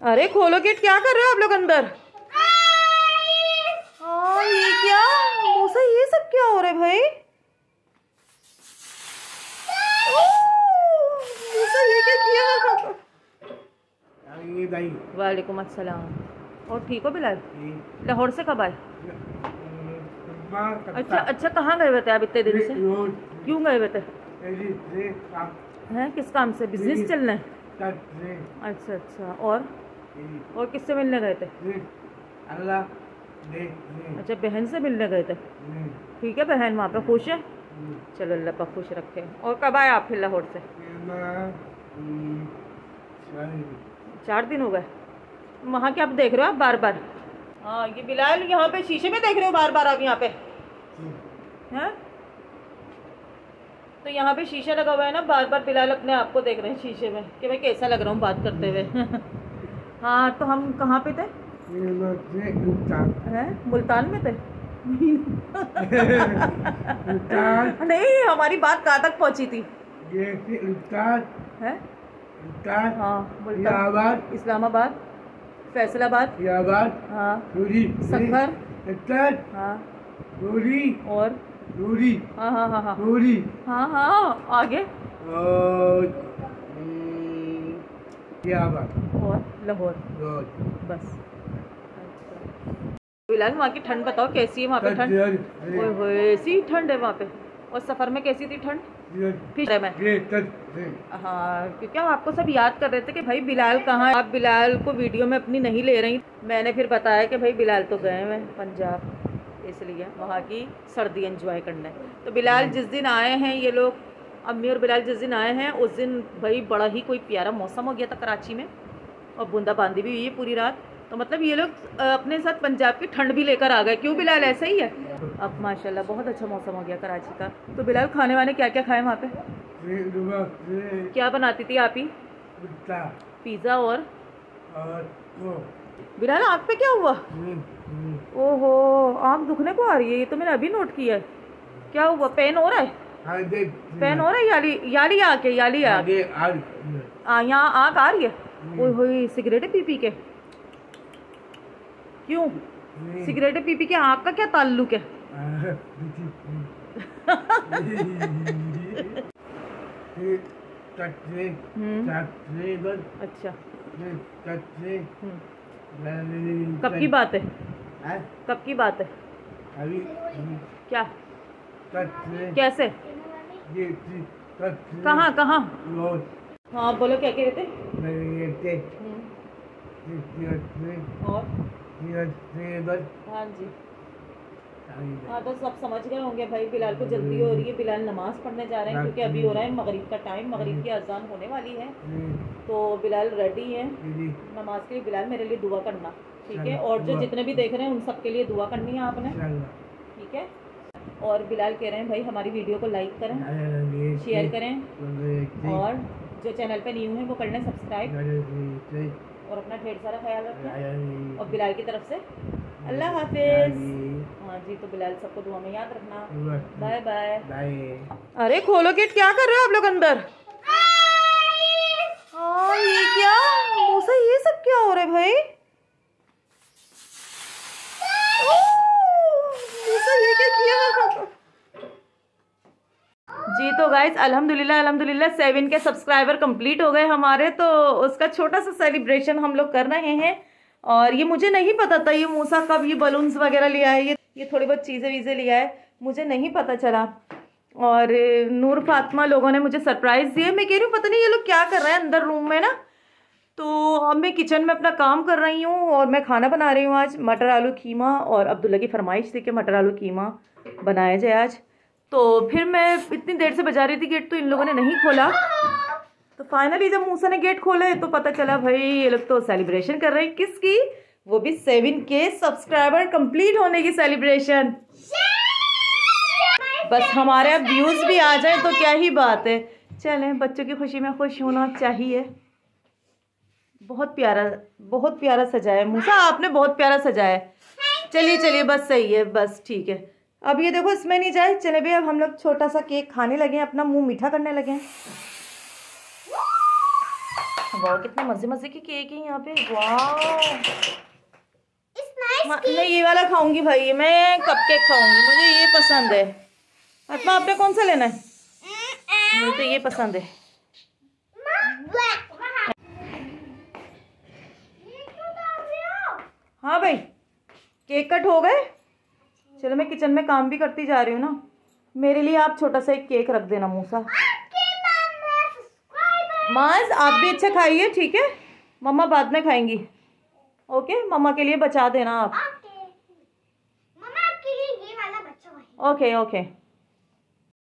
अरे खोलो गेट क्या कर रहे हो आप लोग अंदर? हाँ ये क्या? मूसा ये सब क्या हो रहा है भाई? मूसा ये क्या किया? भाई वालेकुम अस्सलाम। और ठीक हो बिलाल? लाहौर से कब आए? अच्छा अच्छा कहाँ गए हुए थे आप इतने दिन से? क्यों गए हुए थे? हैं किस काम से? बिज़नेस चलना है? अच्छा अच्छा और? और किससे मिलने गए थे? अल्लाह अच्छा बहन से मिलने गए थे? ठीक है बहन वहाँ पे खुश है? चलो अल्लाह पा खुश रखे। और कब आए आप फिर लाहौर से? चार दिन। हो गए। वहाँ के आप देख रहे हो आप बार बार? हाँ ये बिलाल यहाँ पे शीशे में देख रहे हो बार बार आप यहाँ पे? हैं? तो यहाँ पे शीशा लगा हुआ है ना बार बार बिलाल अपने आप को देख रहे हैं शीशे में कि मैं कैसा लग रहा हूँ बात करते हुए। हाँ तो हम कहाँ पे थे? हैं? मुल्तान में थे? नहीं हमारी बात कहाँ तक पहुँची थी? हैं? हाँ इस्लामाबाद। फैसलाबाद। हाँ। दूरी हाँ। और? हाँ हाँ हाँ हाँ। हाँ हाँ आगे। और इलाहाबाद और लाहौर। बस। फ़िलहाल वहाँ की ठंड बताओ कैसी है वहाँ पे ठंड ऐसी ठंड है वहाँ पे। और सफ़र में कैसी थी ठंड? फिर में। हाँ क्योंकि हम आपको सब याद कर रहे थे कि भाई बिलाल कहाँ है? आप बिलाल को वीडियो में अपनी नहीं ले रही। मैंने फिर बताया कि भाई बिलाल तो गए हैं पंजाब इसलिए वहाँ की सर्दी एंजॉय करने तो बिलाल जिस दिन आए हैं ये लोग अम्मी और बिलाल जिस दिन आए हैं, उस दिन भाई बड़ा ही कोई प्यारा मौसम हो गया था कराची में, और बूंदाबांदी भी हुई है पूरी रात। तो मतलब ये लोग अपने साथ पंजाब की ठंड भी लेकर आ गए। क्यों बिलाल? ऐसा ही है। अब माशाल्लाह, बहुत अच्छा मौसम हो गया कराची का। तो बिलाल खाने वाने क्या क्या खाए वहाँ पे? क्या बनाती थी आप ही? पिज़्ज़ा और? बिलाल, आँख पे क्या हुआ? ओहो, आँख दुखने को आ रही है, ये तो मैंने अभी नोट किया है। क्या हुआ? पेन हो रहा है? पेन हो रहा है? याली याली आके याली आ। आगे आगे आ, यहाँ रही है? ओए होए सिगरेट पी पी के। क्यों? सिगरेट पी पी के आँख का क्या ताल्लुक है? हम्म, अच्छा। हम्म। कब की बात है? है? कब की बात है? अभी। क्या? कैसे? ये कहाँ कहाँ? हाँ बोलो क्या कह रहे थे? हम्म, और? हाँ जी। हाँ। तो सब समझ गए होंगे भाई बिलाल को जल्दी हो रही है। बिलाल नमाज़ पढ़ने जा रहे हैं क्योंकि अभी हो रहा है मगरिब का टाइम मगरिब की अजान होने वाली है। तो बिलाल रेडी है। नमाज़ के लिए बिलाल मेरे लिए दुआ करना ठीक है? और जो जितने भी देख रहे हैं उन सब के लिए दुआ करनी है आपने। ठीक है? और बिलाल कह रहे हैं भाई हमारी वीडियो को लाइक करें शेयर करें और जो चैनल पे न्यू है वो कर लें सब्सक्राइब और अपना ढेर सारा ख्याल रखें। और बिलाल की तरफ़ से अल्लाह हाफिज। हाँ जी तो बिलाल सबको दुआ में याद रखना। Bye bye. बाय। अरे खोलो गेट क्या कर रहे हो आप लोग अंदर हाँ ये क्या मूसा ये सब क्या हो रहा है भाई ओह, मूसा ये क्या किया जी तो गाइज़ अल्हम्दुलिल्लाह अल्हम्दुलिल्लाह सेवन के सब्सक्राइबर कंप्लीट हो गए हमारे तो उसका छोटा सा सेलिब्रेशन हम लोग कर रहे हैं। और ये मुझे नहीं पता था, ये मूसा कब ये बलून्स वगैरह लिया है ये ये थोड़ी बहुत चीज़ें वीज़ें लिया है मुझे नहीं पता चला। और नूर फातमा लोगों ने मुझे सरप्राइज़ दिया मैं कह रही हूँ, पता नहीं ये लोग क्या कर रहे हैं अंदर रूम में ना? तो अब मैं किचन में अपना काम कर रही हूँ और मैं खाना बना रही हूँ आज, मटर आलू कीमा और अब्दुल्ला की फरमाइश थी कि मटर आलू कीमा बनाया जाए आज। तो फिर मैं इतनी देर से बजा रही थी गेट तो इन लोगों ने नहीं खोला। तो फाइनली जब मूसा ने गेट खोले तो पता चला भाई, ये लोग तो सेलिब्रेशन कर रहे हैं। किसकी? वो भी सेवन के सब्सक्राइबर कंप्लीट होने की सेलिब्रेशन बस हमारे अब व्यूज़ भी आ जाए तो क्या ही बात है। चलें, बच्चों की खुशी में खुश होना चाहिए। बहुत प्यारा बहुत प्यारा सजाया मूसा। आपने बहुत प्यारा सजाया चलिए चलिए, बस सही है, बस ठीक है। अब ये देखो इसमें नहीं जाए। चले भैया अब हम लोग छोटा सा केक खाने लगे हैं अपना मुँह मीठा करने लगे हैं। वाह कितने मज़े मज़े के केक है यहाँ पे। वाह. मैं ये वाला खाऊँगी भाई मैं कप केक खाऊँगी मुझे ये पसंद है। आत्मा आपने कौन सा लेना है? मुझे तो ये पसंद हो? हाँ भाई केक कट हो गए? चलो मैं किचन में काम भी करती जा रही हूँ ना। मेरे लिए आप छोटा सा एक केक रख देना मूसा। माज आप भी अच्छा खाइए ठीक है? मम्मा बाद में खाएँगी। ओके? मम्मा के लिए बचा देना आप। Okay. मम्मा आपके लिए ये वाला बच्चा ओके ओके।